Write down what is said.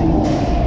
single.